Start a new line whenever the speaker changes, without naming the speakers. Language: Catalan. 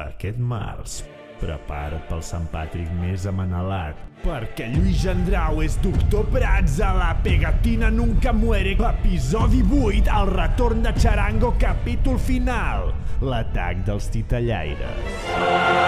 Aquest març, prepara't pel Sant Patrick més amenalat, perquè Lluís Gendrau és Doctor Prats a la pegatina Nunca Muere, episodi 8, el retorn de Charango, capítol final, l'atac dels titellaires. Ah!